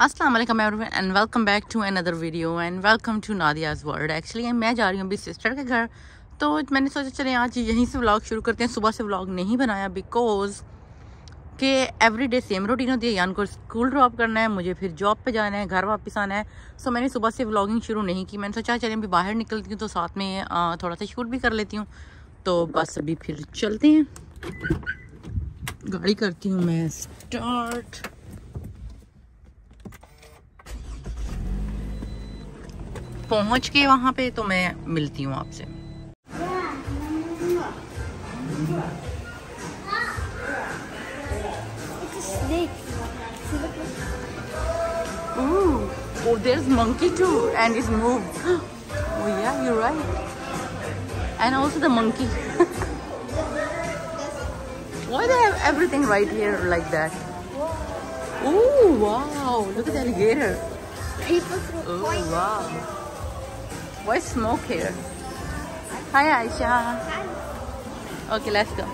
अस्सलाम वालेकुम everyone and welcome back to another video and welcome to Nadia's world actually मैं जा रही हूँ अभी सिस्टर के घर तो मैंने सोचा, चले आज यहीं से व्लॉग शुरू करते हैं। सुबह से व्लॉग नहीं बनाया बिकॉज़ कि एवरी डे सेम रूटीन होती है यान को स्कूल ड्रॉप करना है, मुझे फिर जॉब पे जाना है, घर वापस आना है। सो मैंने सुबह से व्लॉगिंग शुरू नहीं की। मैंने सोचा, चले अभी बाहर निकलती हूँ तो साथ में थोड़ा सा शूट भी कर लेती हूँ। तो बस अभी फिर चलते हैं। गाड़ी करती हूँ मैं स्टार्ट पहुँच के वहाँ पे तो मैं मिलती हूँ आपसे oh, there's monkey too, and it's moved. Oh yeah, you're right. And also the monkey. Why they have everything right here like that? Oh wow, look at the alligator. Oh wow. Why smoke here? Hi Aisha. Okay, let's go.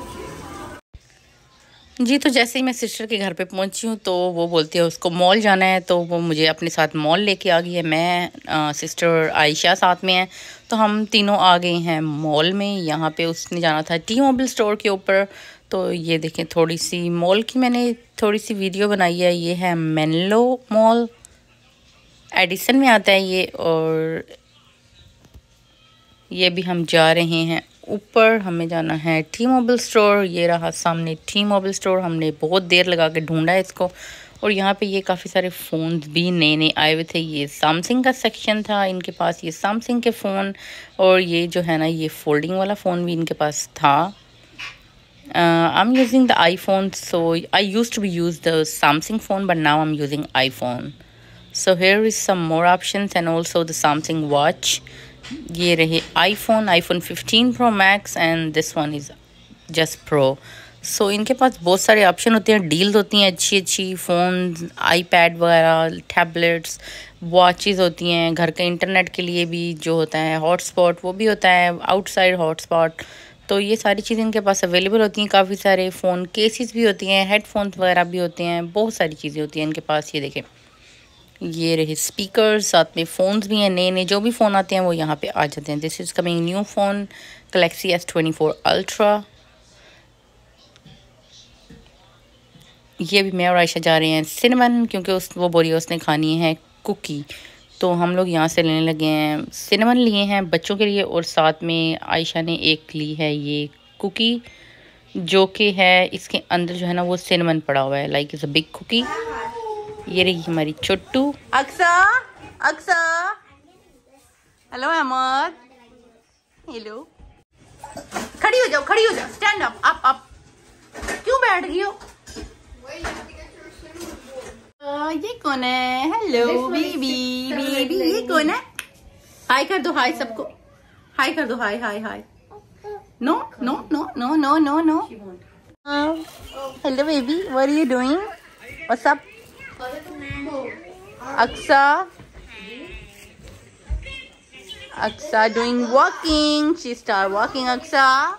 जी तो जैसे ही मैं sister के घर पे पहुँची हूँ तो वो बोलती है उसको मॉल जाना है। तो वो मुझे अपने साथ मॉल लेके आ गई है। मैं आ, सिस्टर आयशा साथ में है। तो हम तीनों आ गए हैं मॉल में। यहाँ पे उसने जाना था टी मोबाइल स्टोर के ऊपर। तो ये देखें थोड़ी सी मॉल की मैंने थोड़ी सी वीडियो बनाई है। ये है मेनलो मॉल एडिसन में आता है ये और ये भी हम जा रहे हैं ऊपर, हमें जाना है टी मोबाइल स्टोर ये रहा सामने टी मोबाइल स्टोर हमने बहुत देर लगा के ढूंढा इसको। और यहाँ पे ये काफ़ी सारे फ़ोन्स भी नए नए आए हुए थे। ये सैमसंग का सेक्शन था, इनके पास ये सैमसंग के फ़ोन और ये जो है ना, ये फोल्डिंग वाला फ़ोन भी इनके पास था। I am using the iPhone so I use to be use the Samsung phone but now I am using iPhone so here is some more option and also the samsung watch. ये रहे iPhone iPhone 15 pro max and this one is just pro सो इनके पास बहुत सारे option होते हैं deals होती हैं अच्छी अच्छी फ़ोन आईपैड वगैरह टैबलेट्स वॉचेस होती हैं, घर के इंटरनेट के लिए भी जो होता है हॉटस्पॉट वो भी होता है आउटसाइड हॉटस्पॉट तो ये सारी चीज़ें इनके पास अवेलेबल होती हैं, काफ़ी सारे फ़ोन केसेस भी होती हैं हेडफोन्स वगैरह भी होते हैं, बहुत सारी चीज़ें होती हैं इनके पास, ये देखें। ये रहे स्पीकर साथ में फ़ोन्स भी हैं नए नए जो भी फ़ोन आते हैं, वो यहाँ पे आ जाते हैं। This is coming new phone Galaxy S twenty four ultra ये भी मैं और आयशा जा रहे हैं सिनेमन क्योंकि उस, वो बोली उसने खानी है कुकी तो हम लोग यहाँ से लेने लगे हैं। सिनेमन लिए हैं बच्चों के लिए और साथ में आयशा ने एक ली है ये कुकी जो कि है, इसके अंदर जो है ना वो सिनेमन पड़ा हुआ है। Like is a big cookie ये रही हमारी छोटू अक्सा अक्सा हेलो अहमद हेलो खड़ी हो जाओ खड़ी हो जाओ स्टैंड अप अप अप क्यों बैठ गई हो आ, ये कौन है हेलो बेबी बेबी ये कौन है हाय कर दो हाय सबको हाय कर दो hi hi hi no no no no no no no hello baby what are you doing what's up Aksa. Aksa doing walking. She start walking, Aksa.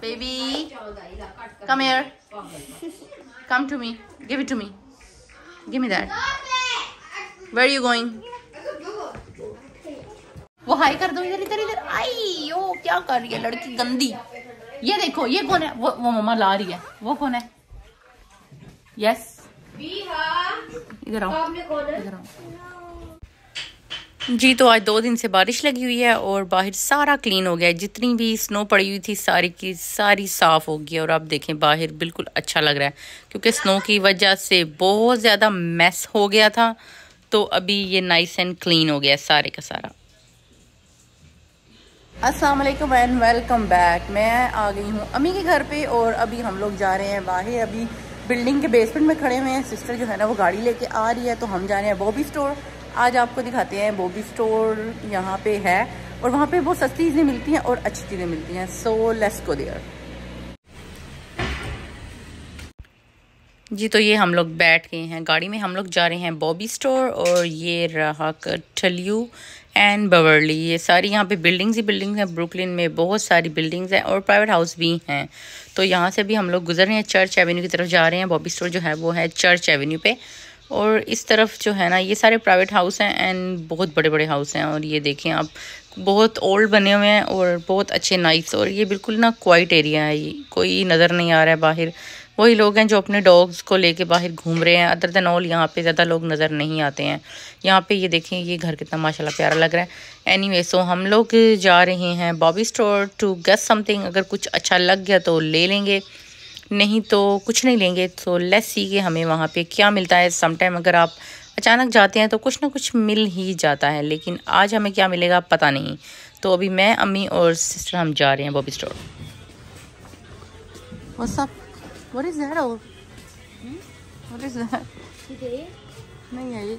Baby. Come here. Come to me. Give it to me. Give me that. Where are you going? वो hi कर दो इधर इधर इधर आई ओ क्या कर रही है लड़की गंदी ये देखो ये कौन है वो वो मम्मा ला रही है वो कौन है यस इधर आओ। इधर आओ। जी तो आज दो दिन से बारिश लगी हुई है और बाहर सारा क्लीन हो गया है। जितनी भी स्नो पड़ी हुई थी सारी की सारी साफ़ हो गई और अब देखें बाहर बिल्कुल अच्छा लग रहा है। क्योंकि स्नो की वजह से बहुत ज़्यादा मैस हो गया था तो अभी ये नाइस एंड क्लीन हो गया है सारे का सारा। अस्सलाम वालेकुम एंड वेलकम बैक मैं आ गई हूँ अम्मी के घर पे और अभी हम लोग जा रहे हैं बाहर। अभी बिल्डिंग के बेसमेंट में खड़े हुए हैं। सिस्टर जो है ना, वो गाड़ी लेके आ रही है तो हम जा रहे हैं बॉबी स्टोर आज आपको दिखाते हैं बॉबी स्टोर यहाँ पे है, और वहाँ पे बहुत सस्ती चीज़ें मिलती हैं और अच्छी चीज़ें मिलती हैं। सो लेस को देयर जी तो ये हम लोग बैठ गए हैं। गाड़ी में हम लोग जा रहे हैं बॉबी स्टोर और ये रहा टलियू एंड बवर्ली, ये सारी यहाँ पे बिल्डिंग्स ही बिल्डिंग्स हैं, ब्रुकलिन में बहुत सारी बिल्डिंग्स हैं और प्राइवेट हाउस भी हैं। तो यहाँ से भी हम लोग गुजर रहे हैं, चर्च एवेन्यू की तरफ़ जा रहे हैं, बॉबी स्टोर जो है वो है चर्च एवेन्यू पे। और इस तरफ़ जो है ना, ये सारे प्राइवेट हाउस हैं एंड बहुत बड़े बड़े हाउस हैं और ये देखें आप, बहुत ओल्ड बने हुए हैं और बहुत अच्छे नाइस और ये बिल्कुल ना क्वाइट एरिया है कोई नज़र नहीं आ रहा है बाहर। वही लोग हैं जो अपने डॉग्स को लेके बाहर घूम रहे हैं। अदर देन ऑल यहाँ पे ज़्यादा लोग नज़र नहीं आते हैं। यहाँ पे ये देखें, ये घर कितना माशाल्लाह प्यारा लग रहा है। एनी वे सो हम लोग जा रहे हैं Bobby store to get something अगर कुछ अच्छा लग गया तो ले लेंगे। नहीं तो कुछ नहीं लेंगे। तो लेस सी के हमें वहाँ पे क्या मिलता है। समटाइम अगर आप अचानक जाते हैं तो कुछ ना कुछ मिल ही जाता है। लेकिन आज हमें क्या मिलेगा पता नहीं। तो अभी मैं, अम्मी और सिस्टर हम जा रहे हैं Bobby store up? What is that all? Hmm? What is that? Today? Nó vậy?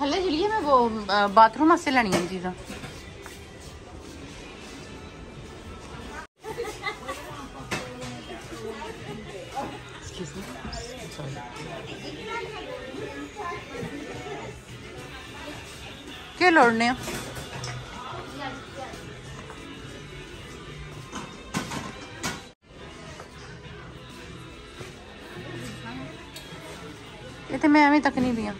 थले चलिए मैं वो बाथरूम से लेनी है चीज़ा के लोड़ने ये तो मैं अभी तक नहीं दिया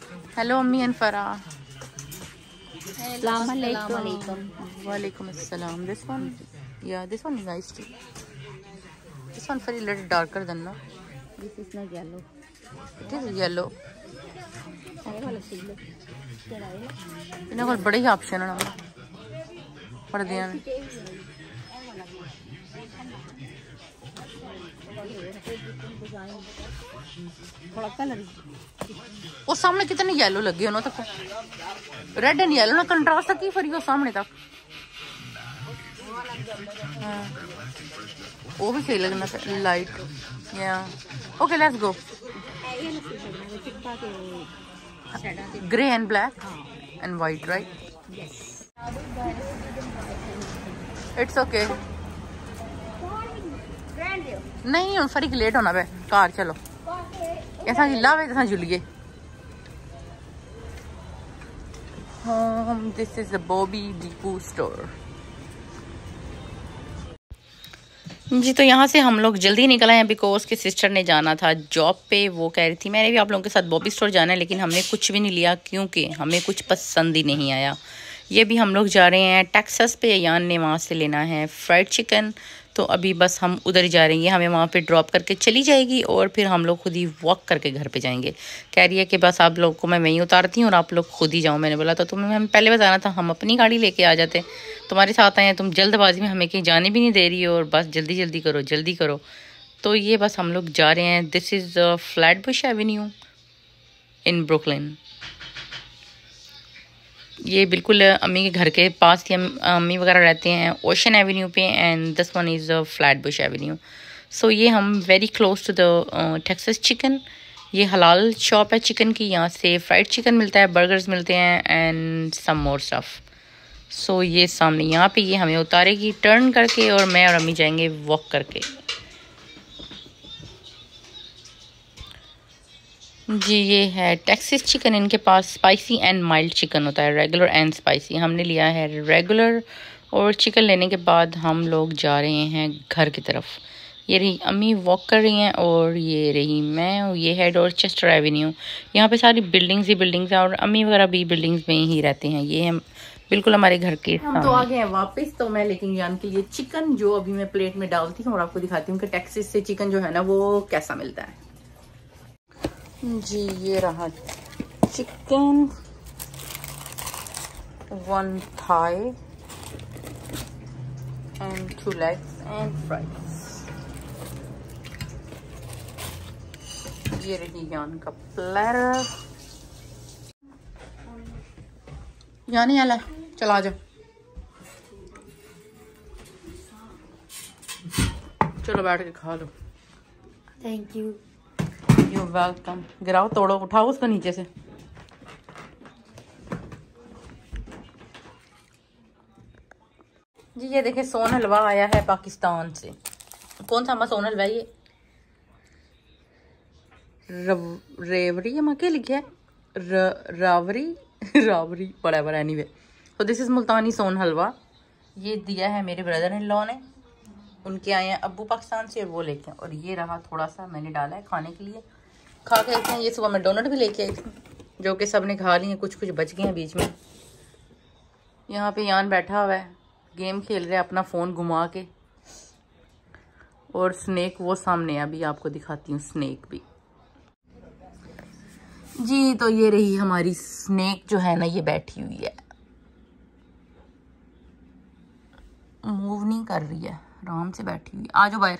हेलो अम्मी एंड फरा वालेकुम अस्सलाम दिस वन या this one nice two this one for little darker than no this is not yellow it is yellow इन्हें कोल बड़े ही ऑप्शन है पर्दियां थोड़ा कलर ਉਹ ਸਾਹਮਣੇ ਕਿਤਨੇ ਯੈਲੋ ਲੱਗੇ ਉਹਨਾਂ ਤੱਕ ਰੈੱਡ ਐਂਡ ਯੈਲੋ ਨਾਲ ਕੰਟਰਾਸਟ ਕੀ ਫਰੀ ਉਹ ਸਾਹਮਣੇ ਤੱਕ ਉਹ ਵੀ ਸਹੀ ਲੱਗਣਾ ਲਾਈਟ ਯਾ okay let's go grey and black and white right it's okay नहीं हूँ फरी लेट होना पे घर चलो। ऐसा हिला वे तसा झुलिए home. This is the Bobby Depot store. जी तो यहाँ से हम लोग जल्दी निकल आए बिकॉज़ के सिस्टर ने जाना था जॉब पे। वो कह रही थी, मैंने भी आप लोगों के साथ बॉबी स्टोर जाना है, लेकिन हमने कुछ भी नहीं लिया क्योंकि हमें कुछ पसंद ही नहीं आया। ये भी हम लोग जा रहे हैं टेक्सास पे, यान ने वहाँ से लेना है फ्राइड चिकन तो अभी बस हम उधर ही जा रहे हैं। हमें वहाँ पे ड्रॉप करके चली जाएगी और फिर हम लोग खुद ही वॉक करके घर पे जाएँगे। कह रही है कि बस आप लोग को मैं वहीं उतारती हूँ और आप लोग खुद ही जाओ, मैंने बोला तो तुम्हें हम पहले बताना था, हम अपनी गाड़ी लेके आ जाते तुम्हारे साथ आए हैं, तुम जल्दबाजी में हमें कहीं जाने भी नहीं दे रही हो और बस जल्दी जल्दी करो जल्दी करो। तो ये बस हम लोग जा रहे हैं। This is Flatbush Avenue in Brooklyn ये बिल्कुल अम्मी के घर के पास ही अम्मी वगैरह रहते हैं ओशन एवेन्यू पे and this one is Flatbush Avenue so ये हम very close to the Texas chicken ये हलाल शॉप है चिकन की, यहाँ से फ्राइड चिकन मिलता है बर्गर्स मिलते हैं एंड सम मोर स्टफ़ सो ये सामने, यहाँ पे ये हमें उतारेगी टर्न करके और मैं और अम्मी जाएँगे वॉक करके. जी ये है टेक्सिस चिकन इनके पास स्पाइसी एंड माइल्ड चिकन होता है रेगुलर एंड स्पाइसी हमने लिया है रेगुलर और चिकन लेने के बाद हम लोग जा रहे हैं घर की तरफ़। ये रही अम्मी वॉक कर रही हैं और ये रही मैं और ये है डोरचेस्टर एवेन्यू यहाँ पे सारी बिल्डिंग्स ही बिल्डिंग्स हैं और अम्मी वगैरह भी बिल्डिंग्स में ही रहते हैं। ये हम बिल्कुल हमारे घर के हम तो आ गए हैं वापस तो मैं लेकिन जान के लिए चिकन जो अभी मैं प्लेट में डालती हूँ और आपको दिखाती हूँ कि टैक्सिस से चिकन जो है ना वो कैसा मिलता है। जी, ये रहा chicken one thigh and two legs and fries ये रही यान का प्लेटर यान आला चला जाओ चलो बैठ के खा लो। थैंक यू वेलकम गिराओ तोड़ो उठाओ उसको नीचे से। जी ये देखें सोन हलवा आया है पाकिस्तान से। कौन सा सोन हलवा ये। रव, रेवरी है क्या लिखा है? र, रावरी रावरी बड़ा बड़ा एनी वे तो दिस इज़ मुल्तानी सोन हलवा। ये दिया है मेरे ब्रदर इन लॉ ने। उनके आए हैं अब्बू पाकिस्तान से और वो लेके और ये रहा थोड़ा सा मैंने डाला है खाने के लिए। खा के हैं, ये सुबह मैं डोनट भी लेके आई थी, जो कि सबने खा लिए कुछ कुछ बच गए हैं बीच में। यहाँ पे यान बैठा हुआ है, गेम खेल रहे अपना फ़ोन घुमा के। और स्नेक वो सामने अभी आपको दिखाती हूँ स्नेक भी। जी तो ये रही हमारी स्नेक जो है ना, ये बैठी हुई है। मूव नहीं कर रही है, आराम से बैठी हुई आ जाओ बाहर।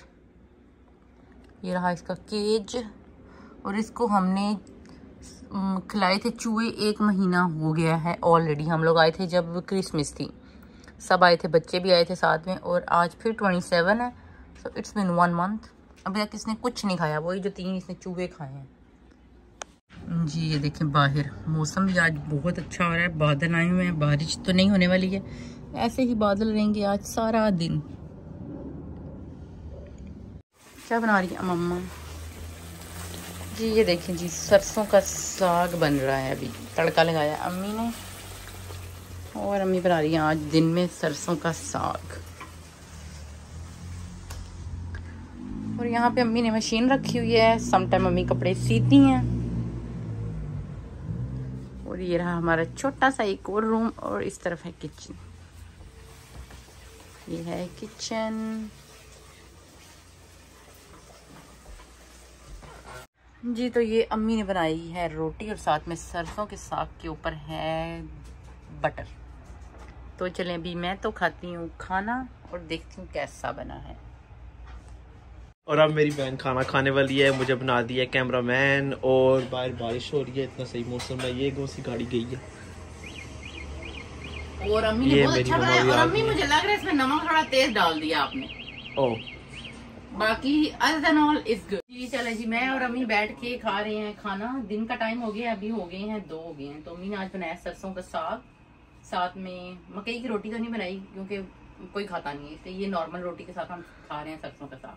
ये रहा इसका केज और इसको हमने खिलाए थे, चूहे एक महीना हो गया है ऑलरेडी हम लोग आए थे जब क्रिसमस थी। सब आए थे, बच्चे भी आए थे साथ में और आज फिर ट्वेंटी सेवन है so it's been one month अभी तक इसने कुछ नहीं खाया, वही जो तीन इसने चूहे खाए हैं। जी, ये देखें बाहर। मौसम भी आज बहुत अच्छा हो रहा है, बादल आए हुए हैं, बारिश तो नहीं होने वाली है। ऐसे ही बादल रहेंगे आज सारा दिन। क्या बना रही है मम्मा जी, ये देखें जी, सरसों का साग बन रहा है अभी। तड़का लगाया अम्मी ने और अम्मी बना रही है आज दिन में सरसों का साग। और यहाँ पे अम्मी ने मशीन रखी हुई है समटाइम अम्मी कपड़े सीती हैं। और ये रहा हमारा छोटा सा एक और रूम और इस तरफ़ है किचन ये है किचन जी तो ये अम्मी ने बनाई है रोटी और साथ में सरसों के साग के ऊपर है बटर। तो चलें अभी मैं तो खाती हूँ खाना और देखती हूँ कैसा बना है। और अब मेरी बहन खाना खाने वाली है मुझे बना दिया कैमरा मैन और बाहर बारिश हो रही है इतना सही मौसम है ये कौन सी गाड़ी गई है? और अम्मी ने बहुत अच्छा बनाया और अम्मी मुझे लग रहा है इसमें नमक थोड़ा तेज डाल दिया आपने। ओ बाकी other than all is good जी, चले जी, मैं और अम्मी बैठ के खा रहे हैं खाना। दिन का टाइम हो गया, अभी हो गए हैं, दो हो गए हैं। तो अम्मी ने आज बनाया सरसों का साग। साथ में मकई की रोटी तो नहीं बनाई, क्योंकि कोई खाता नहीं है। इसलिए ये नॉर्मल रोटी के साथ हम खा रहे हैं सरसों का साग।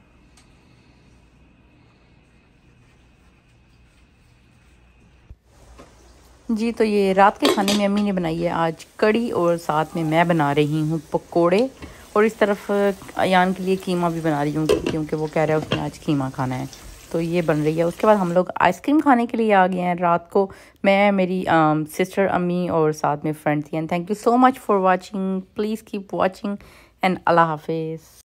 जी तो ये रात के खाने में अम्मी ने बनाई है आज कड़ी और साथ में मैं बना रही हूँ पकोड़े। और इस तरफ़ अयान के लिए कीमा भी बना रही हूँ, क्योंकि वो कह रहा है उसने आज कीमा खाना है। तो ये बन रही है। उसके बाद हम लोग आइसक्रीम खाने के लिए आ गए हैं। रात को मैं, मेरी सिस्टर अम्मी और साथ में फ्रेंड थी। And thank you so much for watching please keep watching and अल्लाह हाफिज़